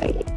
Bye.